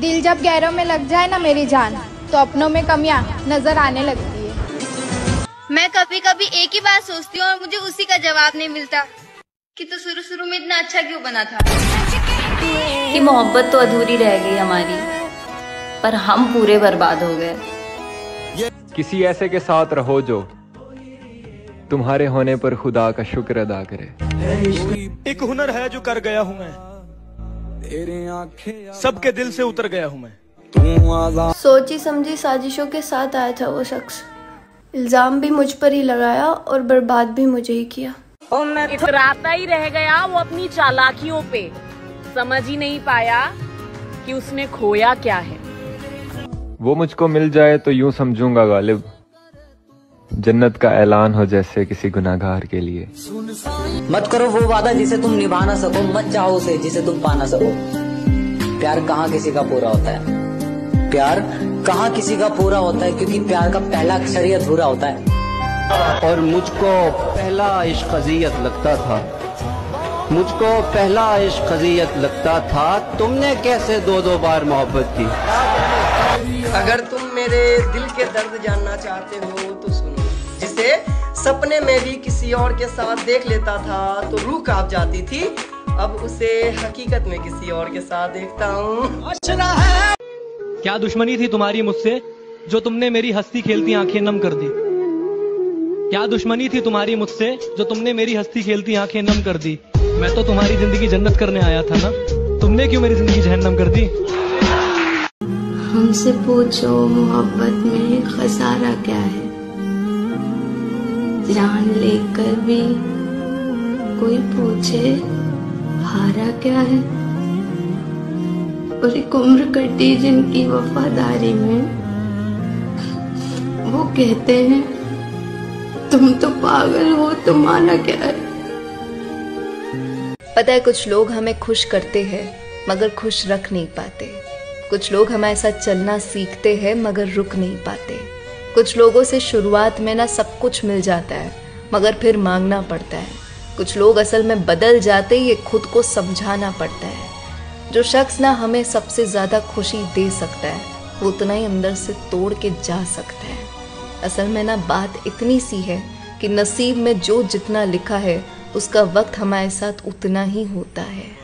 दिल जब गैरों में लग जाए ना मेरी जान तो अपनों में कमियाँ नज़र आने लगती है। मैं कभी कभी एक ही बात सोचती हूँ और मुझे उसी का जवाब नहीं मिलता कि तो शुरू शुरू में इतना अच्छा क्यों बना था। कि मोहब्बत तो अधूरी रह गई हमारी पर हम पूरे बर्बाद हो गए। किसी ऐसे के साथ रहो जो तुम्हारे होने पर खुदा का शुक्र अदा करे। एक हुनर है जो कर गया हूँ मैं। सबके दिल से उतर गया हूँ मैं। सोची समझी साजिशों के साथ आया था वो शख्स। इल्ज़ाम भी मुझ पर ही लगाया और बर्बाद भी मुझे ही किया। इतराता ही रह गया वो अपनी चालाकियों पे। समझ ही नहीं पाया कि उसने खोया क्या है। वो मुझको मिल जाए तो यूँ समझूँगा गालिब। जन्नत का ऐलान हो जैसे किसी गुनाहगार के लिए। मत करो वो वादा जिसे तुम निभा ना सको मत चाहो उसे जिसे तुम पा ना सको। प्यार कहाँ किसी का पूरा होता है? प्यार कहाँ किसी का पूरा होता है? क्योंकि प्यार का पहला अक्षर ही अधूरा होता है। और मुझको पहला इश्क अजियत लगता था। मुझको पहला इश्क अजियत लगता था। तुमने कैसे दो दो बार मोहब्बत की? अगर तुम मेरे दिल के दर्द जानना चाहते हो तो सुनो। सपने में भी किसी और के साथ देख लेता था तो रूह काँप जाती थी। अब उसे हकीकत में किसी और के साथ देखता हूँ। क्या दुश्मनी थी तुम्हारी मुझसे जो तुमने मेरी हस्ती खेलती आँखें नम कर दी? क्या दुश्मनी थी तुम्हारी मुझसे जो तुमने मेरी हस्ती खेलती आँखें नम कर दी? मैं तो तुम्हारी ज़िंदगी जन्नत करने आया था ना? तुमने क्यों मेरी ज़िंदगी जहन्नम कर दी? हमसे पूछो मोहब्बत में खसारा क्या है? जान लेकर भी कोई पूछे, हारा क्या है? और एक उम्र कटी जिनकी वफादारी में वो कहते हैं, तुम तो पागल हो तुम्हारा क्या है? पता है, कुछ लोग हमें खुश करते हैं, मगर खुश रख नहीं पाते। कुछ लोग हमारे साथ चलना सीखते हैं, मगर रुक नहीं पाते। कुछ लोगों से शुरुआत में ना सब कुछ मिल जाता है, मगर फिर मांगना पड़ता है। कुछ लोग असल में बदल जाते ये खुद को समझाना पड़ता है। जो शख्स ना हमें सबसे ज़्यादा खुशी दे सकता है, वो उतना ही अंदर से तोड़ के जा सकता है। असल में ना बात इतनी सी है कि नसीब में जो जितना लिखा है, उसका वक्त हमारे साथ उतना ही होता है।